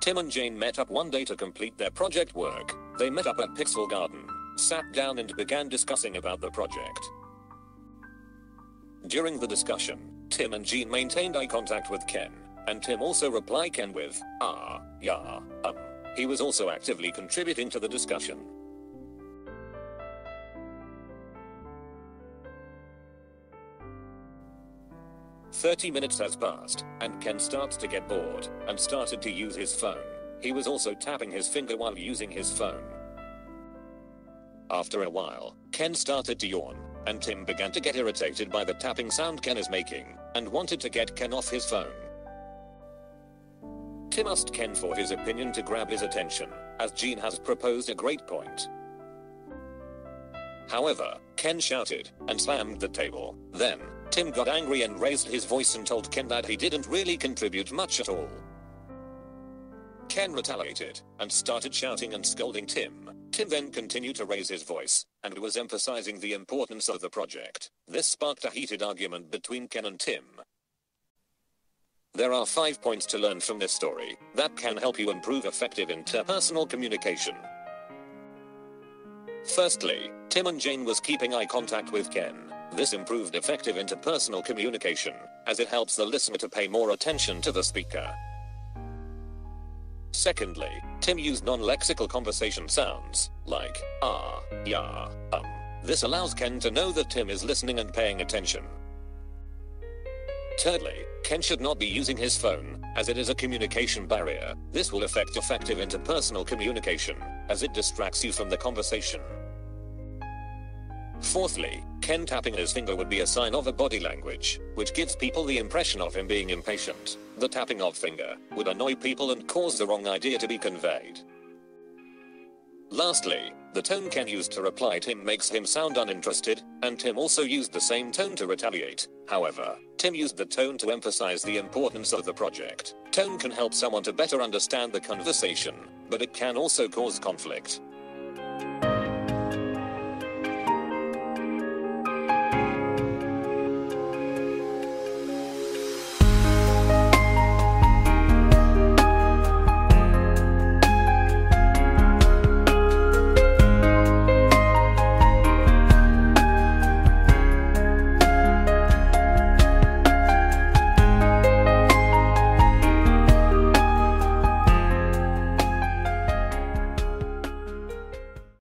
Tim and Jane met up one day to complete their project work. They met up at Pixel Garden, sat down and began discussing about the project. During the discussion, Tim and Jean maintained eye contact with Ken, and Tim also replied Ken with, ah, yeah, um. He was also actively contributing to the discussion. Thirty minutes has passed, and Ken starts to get bored, and started to use his phone. He was also tapping his finger while using his phone. After a while, Ken started to yawn, and Tim began to get irritated by the tapping sound Ken is making, and wanted to get Ken off his phone. Tim asked Ken for his opinion to grab his attention, as Jean has proposed a great point. However, Ken shouted and slammed the table. Then, Tim got angry and raised his voice and told Ken that he didn't really contribute much at all. Ken retaliated and started shouting and scolding Tim. Tim then continued to raise his voice and was emphasizing the importance of the project. This sparked a heated argument between Ken and Tim. There are five points to learn from this story that can help you improve effective interpersonal communication. Firstly, Tim and Jane was keeping eye contact with Ken. This improved effective interpersonal communication, as it helps the listener to pay more attention to the speaker. Secondly, Tim used non-lexical conversation sounds, like, ah, yeah, um. This allows Ken to know that Tim is listening and paying attention. Thirdly, Ken should not be using his phone, as it is a communication barrier. This will affect effective interpersonal communication, as it distracts you from the conversation. Fourthly, Ken tapping his finger would be a sign of a body language, which gives people the impression of him being impatient. The tapping of finger would annoy people and cause the wrong idea to be conveyed. Lastly, the tone Ken used to reply Tim makes him sound uninterested, and Tim also used the same tone to retaliate. However, Tim used the tone to emphasize the importance of the project. Tone can help someone to better understand the conversation, but it can also cause conflict.